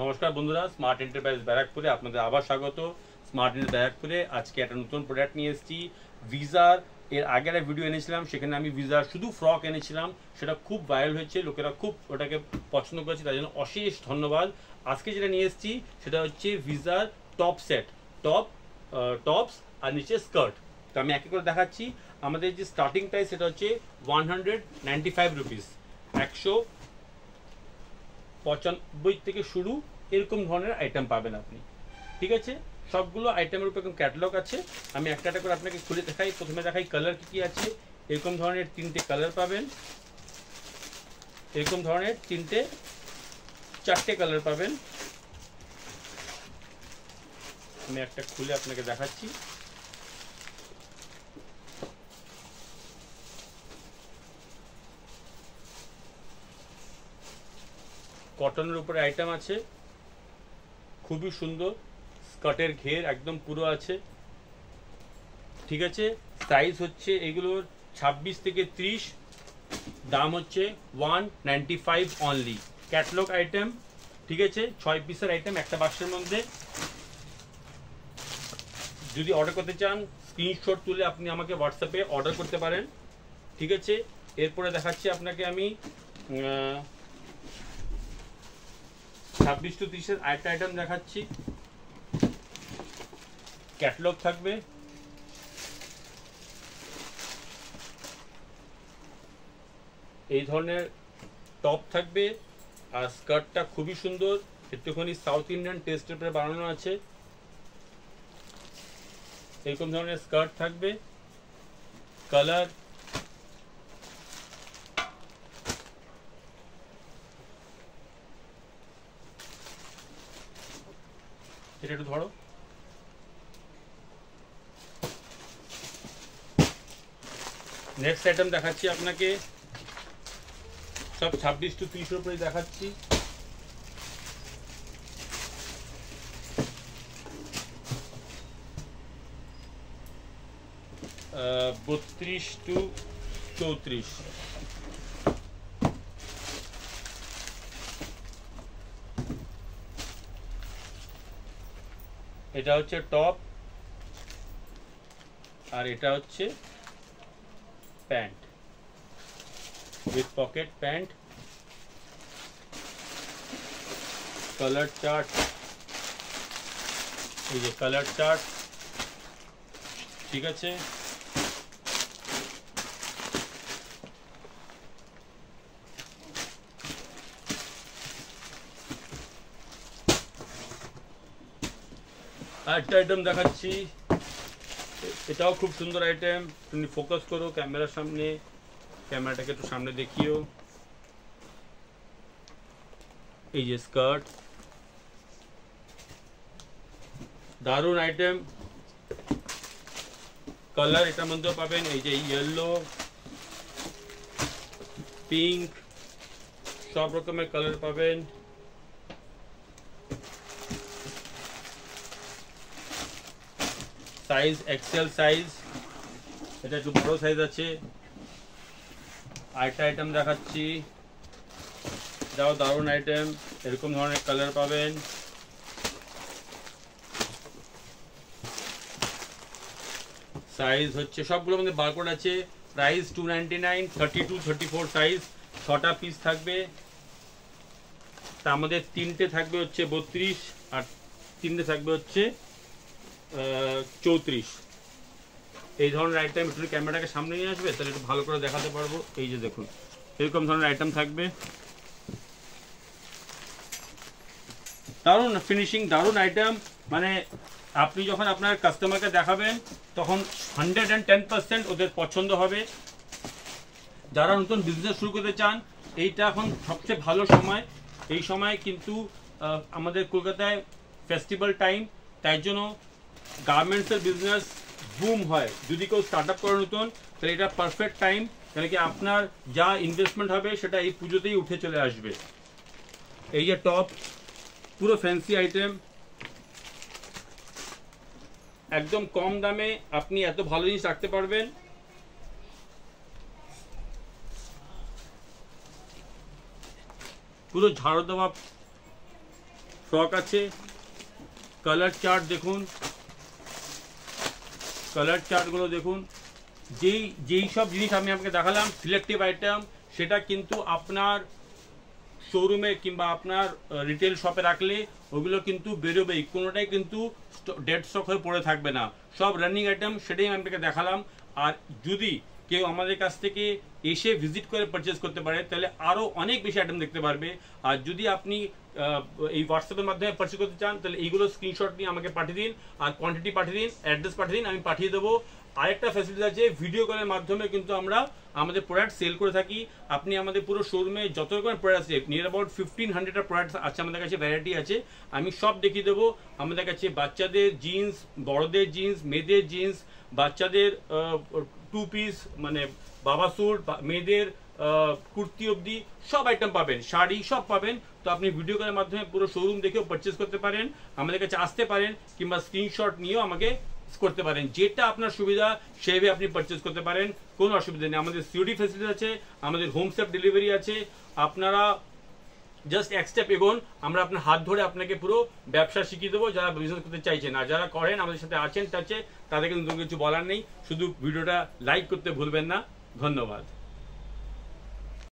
নমস্কার বন্ধুরা smart enterprise ব্যারাকপুরে আপনাদের আবার স্বাগত। স্মার্ট এন্টার ব্যারাকপুরে আজকে একটা নতুন প্রোডাক্ট নিয়ে এসেছি ভিজার এর আগে একটা ভিডিও এনেছিলাম, সেখানে আমি ভিজার শুধু ফ্রক এনেছিলাম, সেটা খুব ভাইরাল হয়েছে, লোকেরা খুব ওটাকে পছন্দ করেছে, তার জন্য অশেষ ধন্যবাদ। আজকে যেটা নিয়ে এসেছি, সেটা হচ্ছে ভিজার টপ সেট টপ টপস আর নিচে স্কার্ট তো আমি একে করে দেখাচ্ছি। আমাদের যে স্টার্টিং প্রাইস সেটা হচ্ছে one hundred ninety five rupees একশো পঁচানব্বই থেকে শুরু এরকম ধরনের আইটেম পাবেন আপনি। ঠিক আছে? সবগুলো আইটেমের উপর এরকম ক্যাটালগ আছে। আমি একটা একটা করে আপনাকে খুলে দেখাই। প্রথমে দেখাই কালার কী কি আছে। এরকম ধরনের তিনটে কালার পাবেন। এরকম ধরনের তিনটে, চারটে কালার পাবেন। আমি একটা খুলে আপনাকে দেখাচ্ছি। কটনের উপরে আইটেম আছে। খুবই সুন্দর। স্কার্টের ঘের একদম পুরো আছে। ঠিক আছে? সাইজ হচ্ছে এগুলোর ছাব্বিশ থেকে ত্রিশ। দাম হচ্ছে one ninety five only catalogue item ঠিক আছে? ছয় পিসের আইটেম একটা বাক্সের মধ্যে। যদি অর্ডার করতে চান স্ক্রিনশট তুলে আপনি আমাকে হোয়াটসঅ্যাপে অর্ডার করতে পারেন। ঠিক আছে? এরপরে দেখাচ্ছি আপনাকে আমি ছাব্বিশ টু তিরিশের আরেকটা আইটেম দেখাচ্ছি। ক্যাটলগ থাকবে। এই ধরনের টপ থাকবে আর স্কার্টটা খুবই সুন্দর। একটুখানি সাউথ ইন্ডিয়ান টেস্টের উপরে বানানো আছে। এরকম ধরনের স্কার্ট থাকবে। কালার এটা একটু ধরো। নেক্সট আইটেম দেখাচ্ছি আপনাকে। সব ছাব্বিশ টু তিরিশের উপরে দেখাচ্ছি। বত্রিশ টু চৌত্রিশ। এটা হচ্ছে টপ, আর এটা হচ্ছে pant. With pocket pant colour chart এই যে কালার চার্ট ঠিক আছে? আরেকটা আইটেম দেখাচ্ছি। এ- এটাও খুব সুন্দর আইটেম তুমি ফোকাস করো ক্যামেরার সামনে। ক্যামেরাটাকে একটু সামনে দেখিও। এই যে স্কার্ট দারুণ আইটেম কালার এটার মধ্যেও পাবেন এই যে ইয়েলো পিঙ্ক সব রকমের কালার পাবেন। সাইজ এক্সেল সাইজ এটা একটু বড় সাইজ আছে। আরেকটা আইটেম দেখাচ্ছি। এটাও দারুণ আইটেম এরকম ধরনের কালার পাবেন। সাইজ হচ্ছে, সবগুলোর মধ্যে বারকোড আছে। Price two ninety nine thirty two thirty four size ছটা পিস থাকবে। তার মধ্যে তিনটে থাকবে হচ্ছে বত্রিশ, আর তিনটে থাকবে হচ্ছে চৌত্রিশ। এই ধরনের আইটেম একটু ক্যামেরাটাকে সামনে নিয়ে আসবে, তাহলে একটু ভালো করে দেখাতে পারব। এই যে দেখুন, এরকম ধরনের আইটেম থাকবে। দারুণ ফিনিশিং দারুণ আইটেম মানে আপনি যখন আপনার কাস্টমারকে দেখাবেন, তখন হান্ড্রেড অ্যান্ড টেন পার্সেন্ট ওদের পছন্দ হবে। যারা নতুন বিজনেস শুরু করতে চান, এইটা এখন সবচেয়ে ভালো সময়। এই সময় কিন্তু আমাদের কলকাতায় ফেস্টিভ্যাল টাইম তাই জন্য গার্মেন্টসের বিজনেস বুম হয়। যদি কেউ স্টার্ট আপ করে নতুন, তাহলে এটা পারফেক্ট টাইম কেন কি আপনার যা ইনভেস্টমেন্ট হবে, সেটা এই পুজোতেই উঠে চলে আসবে। এই যে টপ পুরো ফ্যান্সি আইটেম একদম কম দামে আপনি এত ভালো জিনিস রাখতে পারবেন। পুরো ঝাড় দেওয়া ফ্রক আছে। কালার চার্ট দেখুন। কালার চার্টগুলো দেখুন। যেই যেই সব জিনিস আমি আপনাকে দেখালাম সিলেক্টিভ আইটেম সেটা কিন্তু আপনার শোরুমে কিংবা আপনার রিটেল শপে রাখলে ওগুলো কিন্তু বেরোবেই। কোনোটাই কিন্তু ডেড স্টক হয়ে পড়ে থাকবে না। সব রানিং আইটেম সেটাই আমি আপনাকে দেখালাম। আর যদি কেউ আমাদের কাছ থেকে এসে ভিজিট করে পারচেস করতে পারে, তাহলে আরও অনেক বেশি আইটেম দেখতে পারবে। আর যদি আপনি এই হোয়াটসঅ্যাপের মাধ্যমে পারচেস করতে চান, তাহলে এইগুলো স্ক্রিনশট নিয়ে আমাকে পাঠিয়ে দিন, আর কোয়ান্টিটি পাঠিয়ে দিন অ্যাড্রেস পাঠিয়ে দিন, আমি পাঠিয়ে দেবো। আরেকটা ফ্যাসিলিটি আছে ভিডিও কলের মাধ্যমে কিন্তু আমরা আমাদের প্রোডাক্ট সেল করে থাকি। আপনি আমাদের পুরো শোরুমে যত রকমের প্রোডাক্ট আছে near about fifteen hundred product আছে আমাদের কাছে ভ্যারাইটি আছে। আমি সব দেখিয়ে দেবো। আমাদের কাছে বাচ্চাদের জিন্স বড়দের জিন্স মেয়েদের জিন্স বাচ্চাদের টু পিস মানে বাবা স্যুট মেয়েদের কুর্তি অবধি সব আইটেম পাবেন, শাড়ি সব পাবেন। তো আপনি ভিডিও কলের মাধ্যমে পুরো শোরুম দেখেও পারচেস করতে পারেন, আমাদের কাছে আসতে পারেন, কিংবা স্ক্রিনশট নিয়েও আমাকে করতে পারেন। যেটা আপনার সুবিধা সেইভাবে আপনি পারচেস করতে পারেন, কোনো অসুবিধা নেই। আমাদের সিওডি ফেসিলিটি আছে, আমাদের হোম সেফ ডেলিভারি আছে। আপনারা জাস্ট এক স্টেপ এগোন, আমরা আপনার হাত ধরে আপনাকে পুরো ব্যবসা শিখিয়ে দেবো, যারা বিজনেস করতে চাইছেন। আর যারা করেন, আমাদের সাথে আছেন টাচে তাদের কিন্তু কিছু বলার নেই। শুধু ভিডিওটা লাইক করতে ভুলবেন না। ধন্যবাদ।